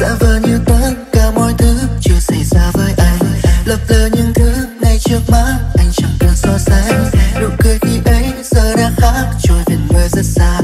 giả vờ như tất cả mọi thứ chưa xảy ra với anh. Lập lờ những thứ ngay trước mắt, anh chẳng cần so sánh. Nụ cười khi ấy giờ đã khác, trôi về nơi rất xa.